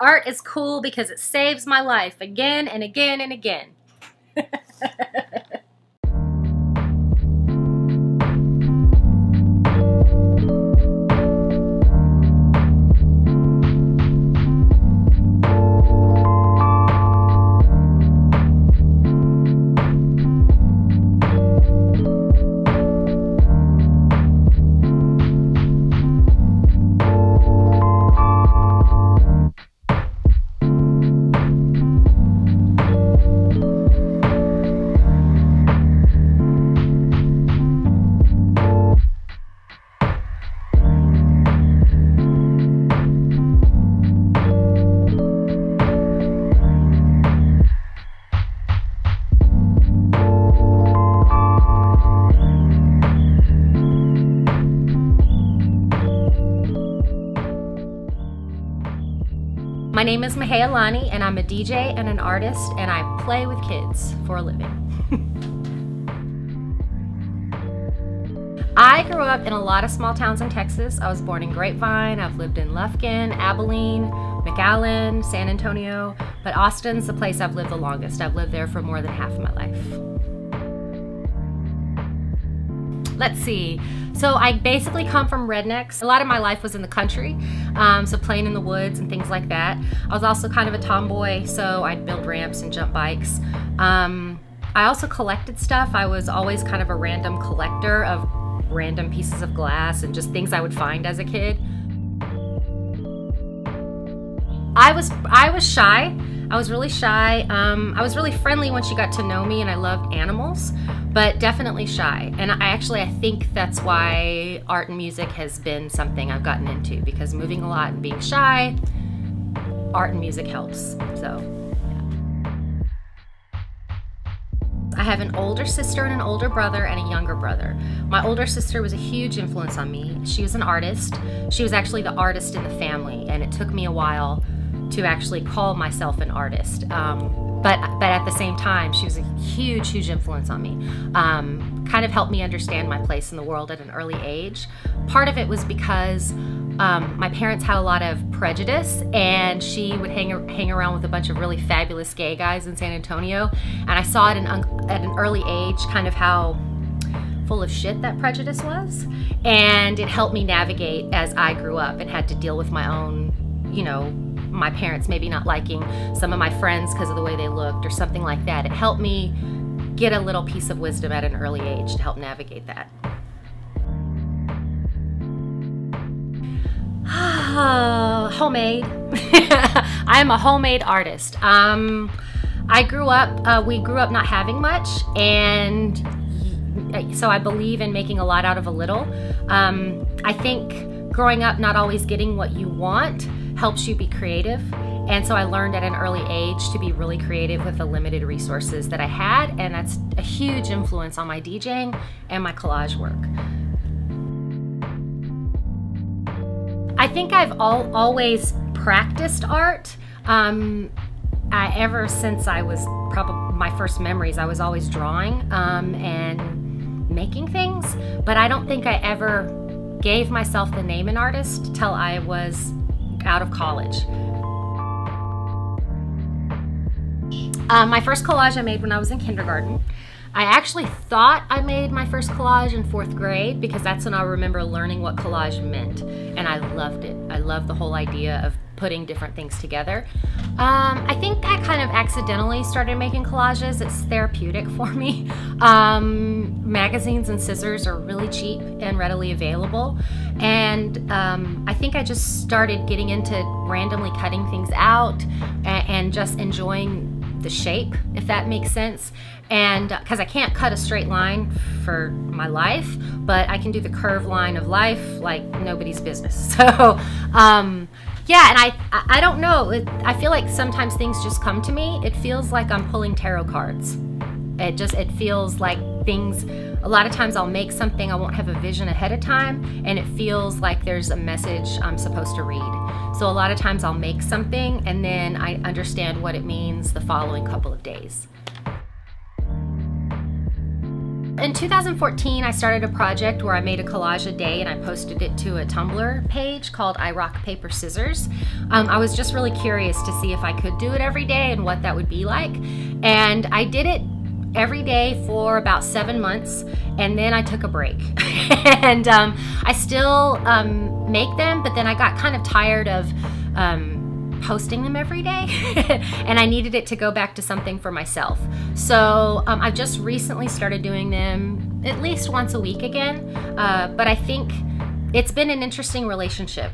Art is cool because it saves my life again and again and again. name is Mahea and I'm a DJ and an artist, and I play with kids for a living. I grew up in a lot of small towns in Texas. I was born in Grapevine. I've lived in Lufkin, Abilene, McAllen, San Antonio, but Austin's the place I've lived the longest. I've lived there for more than half of my life. Let's see. So I basically come from rednecks. A lot of my life was in the country, um, so playing in the woods and things like that. I was also kind of a tomboy, so I'd build ramps and jump bikes. Um, I also collected stuff. I was always kind of a random collector of random pieces of glass and just things I would find as a kid. I was I was shy. I was really shy. Um, I was really friendly once you got to know me, and I loved animals, but definitely shy. And I actually I think that's why art and music has been something I've gotten into because moving a lot and being shy, art and music helps. So. I have an older sister and an older brother and a younger brother. My older sister was a huge influence on me. She was an artist. She was actually the artist in the family, and it took me a while to actually call myself an artist. Um, but but at the same time, she was a huge, huge influence on me. Um, kind of helped me understand my place in the world at an early age. Part of it was because um, my parents had a lot of prejudice, and she would hang hang around with a bunch of really fabulous gay guys in San Antonio, and I saw it in, at an early age, kind of how full of shit that prejudice was, and it helped me navigate as I grew up and had to deal with my own, you know, my parents maybe not liking some of my friends because of the way they looked or something like that. It helped me get a little piece of wisdom at an early age to help navigate that. homemade. I am a homemade artist. Um, I grew up, uh, we grew up not having much, and so I believe in making a lot out of a little. Um, I think growing up not always getting what you want helps you be creative. And so I learned at an early age to be really creative with the limited resources that I had, and that's a huge influence on my DJing and my collage work. I think I've all, always practiced art. Um, I, ever since I was probably my first memories, I was always drawing um, and making things, but I don't think I ever gave myself the name an artist till I was out of college. Uh, my first collage I made when I was in kindergarten. I actually thought I made my first collage in fourth grade because that's when I remember learning what collage meant. And I loved it. I loved the whole idea of putting different things together. Um, I think I kind of accidentally started making collages. It's therapeutic for me. Um, magazines and scissors are really cheap and readily available. And um, I think I just started getting into randomly cutting things out and, and just enjoying the shape, if that makes sense. And because uh, I can't cut a straight line for my life, but I can do the curve line of life like nobody's business. So, um, yeah, and I, I don't know. I feel like sometimes things just come to me. It feels like I'm pulling tarot cards. It just, it feels like things, a lot of times I'll make something, I won't have a vision ahead of time, and it feels like there's a message I'm supposed to read. So a lot of times I'll make something and then I understand what it means the following couple of days. In 2014, I started a project where I made a collage a day and I posted it to a Tumblr page called I Rock Paper Scissors. Um, I was just really curious to see if I could do it every day and what that would be like. And I did it every day for about seven months and then I took a break. and um, I still um, make them, but then I got kind of tired of um, posting them every day and I needed it to go back to something for myself. So um, I've just recently started doing them at least once a week again, uh, but I think it's been an interesting relationship.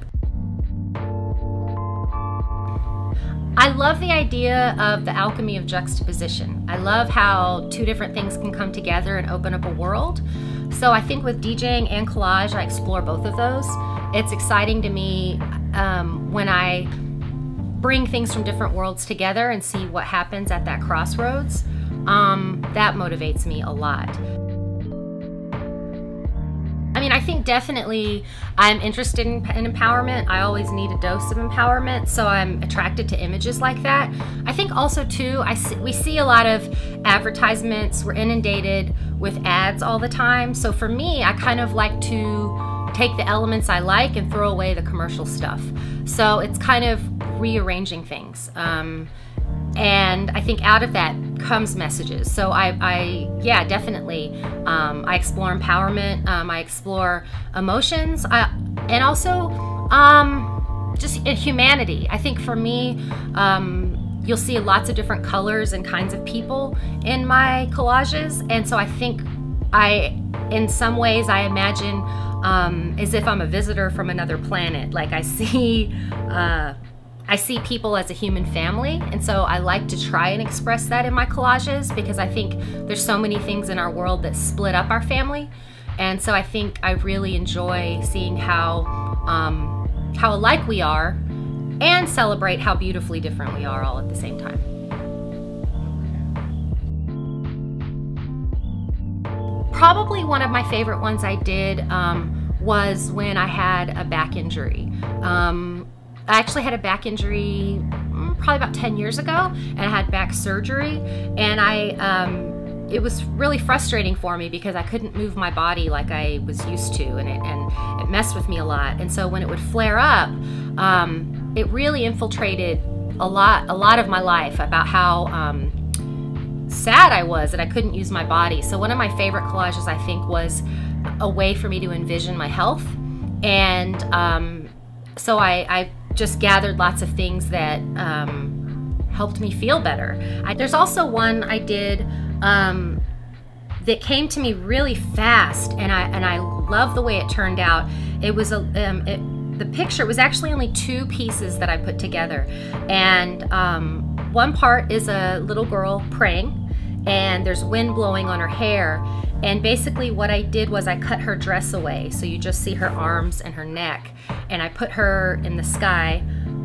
I love the idea of the alchemy of juxtaposition. I love how two different things can come together and open up a world. So I think with DJing and collage, I explore both of those. It's exciting to me um, when I bring things from different worlds together and see what happens at that crossroads, um, that motivates me a lot. I mean, I think definitely I'm interested in, in, empowerment. I always need a dose of empowerment, so I'm attracted to images like that. I think also too, I see, we see a lot of advertisements. We're inundated with ads all the time. So for me, I kind of like to take the elements I like and throw away the commercial stuff. So it's kind of rearranging things. Um, and I think out of that comes messages. So I, I yeah, definitely. Um, I explore empowerment. Um, I explore emotions, I, and also um, just humanity. I think for me, um, you'll see lots of different colors and kinds of people in my collages, and so I think I, in some ways, I imagine um, as if I'm a visitor from another planet. Like I see. Uh, I see people as a human family, and so I like to try and express that in my collages because I think there's so many things in our world that split up our family, and so I think I really enjoy seeing how um, how alike we are, and celebrate how beautifully different we are all at the same time. Probably one of my favorite ones I did um, was when I had a back injury. Um, I actually had a back injury mm, probably about 10 years ago and I had back surgery and I um, it was really frustrating for me because I couldn't move my body like I was used to and it, and it messed with me a lot. And so when it would flare up um, it really infiltrated a lot a lot of my life about how um, sad I was that I couldn't use my body. So one of my favorite collages I think was a way for me to envision my health. And um, so I, I just gathered lots of things that um, helped me feel better. I, there's also one I did um, that came to me really fast, and I and I love the way it turned out. It was a um, it, the picture was actually only two pieces that I put together, and um, one part is a little girl praying, and there's wind blowing on her hair. And basically, what I did was I cut her dress away. So you just see her arms and her neck. And I put her in the sky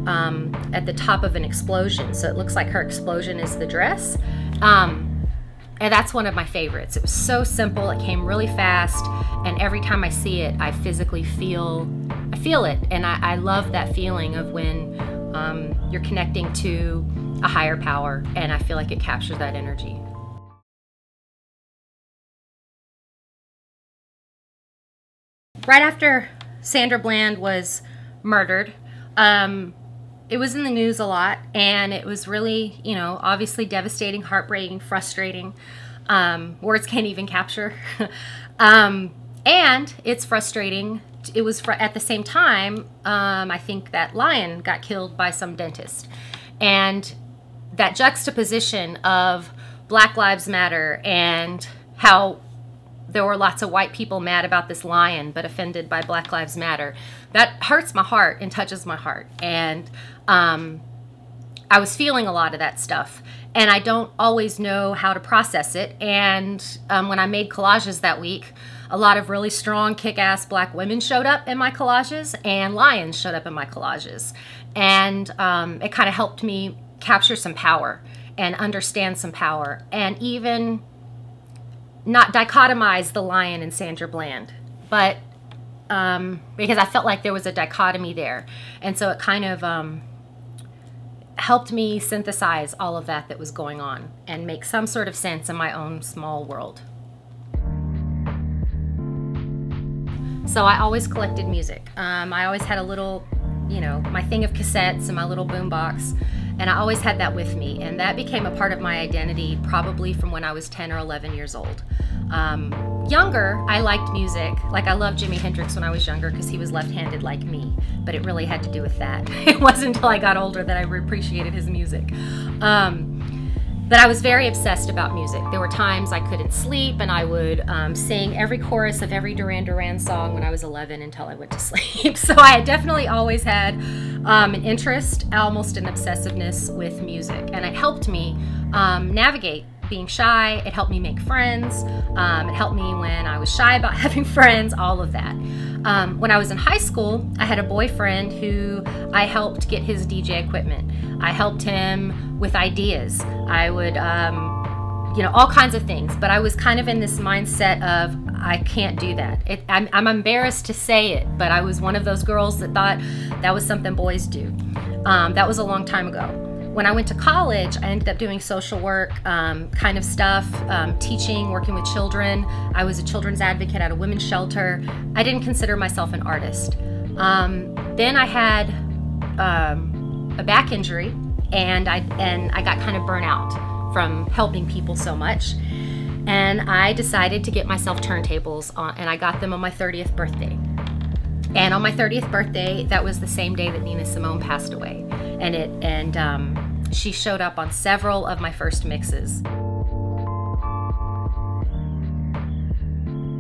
um, at the top of an explosion. So it looks like her explosion is the dress. Um, and that's one of my favorites. It was so simple, it came really fast. And every time I see it, I physically feel, I feel it. And I, I love that feeling of when um, you're connecting to a higher power. And I feel like it captures that energy. Right after Sandra Bland was murdered, um, it was in the news a lot, and it was really, you know, obviously devastating, heartbreaking, frustrating. Um, words can't even capture. um, and it's frustrating. It was fr at the same time, um, I think that lion got killed by some dentist. And that juxtaposition of Black Lives Matter and how there were lots of white people mad about this lion but offended by Black Lives Matter. That hurts my heart and touches my heart. And um, I was feeling a lot of that stuff. And I don't always know how to process it. And um, when I made collages that week, a lot of really strong, kick ass black women showed up in my collages, and lions showed up in my collages. And um, it kind of helped me capture some power and understand some power. And even not dichotomize the lion and Sandra Bland, but um, because I felt like there was a dichotomy there. And so it kind of um, helped me synthesize all of that that was going on and make some sort of sense in my own small world. So I always collected music. Um, I always had a little, you know, my thing of cassettes and my little boombox. box and I always had that with me. And that became a part of my identity probably from when I was 10 or 11 years old. Um, younger, I liked music. Like I loved Jimi Hendrix when I was younger because he was left handed like me. But it really had to do with that. it wasn't until I got older that I appreciated his music. Um, but I was very obsessed about music. There were times I couldn't sleep, and I would um, sing every chorus of every Duran Duran song when I was 11 until I went to sleep. so I definitely always had um, an interest, almost an obsessiveness with music, and it helped me um, navigate being shy. It helped me make friends. Um, it helped me when I was shy about having friends, all of that. Um, when I was in high school, I had a boyfriend who I helped get his DJ equipment. I helped him with ideas. I would, um, you know, all kinds of things. But I was kind of in this mindset of, I can't do that. It, I'm, I'm, embarrassed to say it, but I was one of those girls that thought that was something boys do. Um, that was a long time ago when I went to college, I ended up doing social work um, kind of stuff, um, teaching, working with children. I was a children's advocate at a women's shelter. I didn't consider myself an artist. Um, then I had um, a back injury, and I and I got kind of burnt out from helping people so much. And I decided to get myself turntables, on, and I got them on my 30th birthday. And on my 30th birthday, that was the same day that Nina Simone passed away. And it and um, she showed up on several of my first mixes.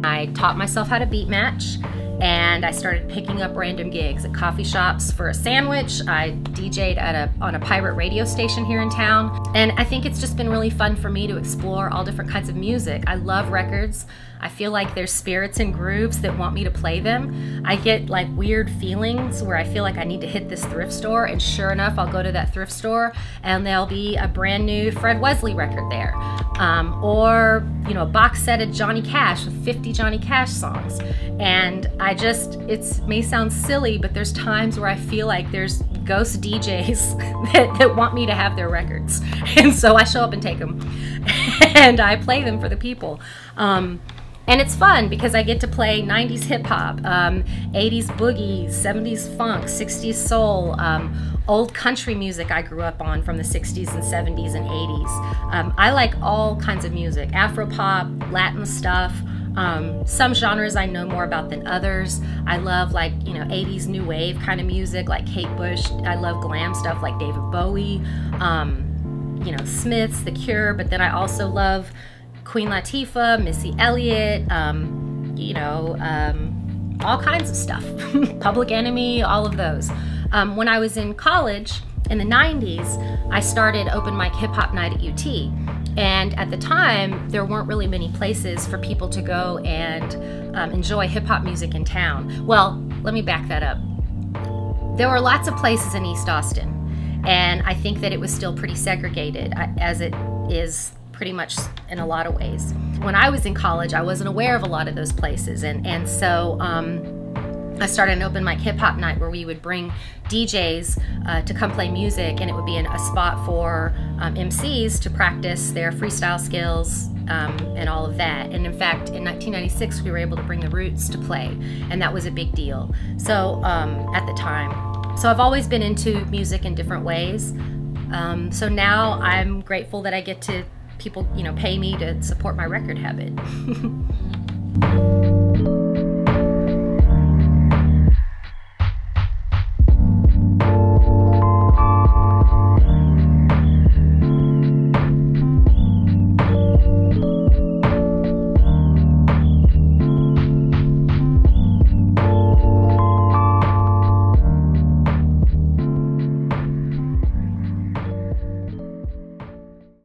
I taught myself how to beat match and I started picking up random gigs at coffee shops for a sandwich. I DJ'd at a, on a pirate radio station here in town. And I think it's just been really fun for me to explore all different kinds of music. I love records. I feel like there's spirits and grooves that want me to play them. I get like weird feelings where I feel like I need to hit this thrift store, and sure enough, I'll go to that thrift store and there'll be a brand new Fred Wesley record there. Um, or, you know, a box set of Johnny Cash with 50 Johnny Cash songs. And I just, it may sound silly, but there's times where I feel like there's ghost DJs that, that want me to have their records. And so I show up and take them and I play them for the people. Um, and it's fun because I get to play 90s hip hop, um, 80s boogie, 70s funk, 60s soul, um, old country music I grew up on from the 60s and 70s and 80s. Um, I like all kinds of music Afro pop, Latin stuff. Um, some genres I know more about than others. I love like, you know, 80s new wave kind of music like Kate Bush. I love glam stuff like David Bowie, um, you know, Smiths, The Cure, but then I also love Queen Latifah, Missy Elliott, um, you know, um, all kinds of stuff. Public Enemy, all of those. Um, when I was in college in the 90s, I started open mic hip hop night at UT. And at the time, there weren't really many places for people to go and um, enjoy hip hop music in town. Well, let me back that up. There were lots of places in East Austin, and I think that it was still pretty segregated as it is pretty much in a lot of ways. When I was in college, I wasn't aware of a lot of those places, and and so. Um, I started an open mic hip hop night where we would bring DJs uh, to come play music, and it would be in a spot for um, MCs to practice their freestyle skills um, and all of that. And in fact, in 1996, we were able to bring the Roots to play, and that was a big deal. So um, at the time, so I've always been into music in different ways. Um, so now I'm grateful that I get to people, you know, pay me to support my record habit.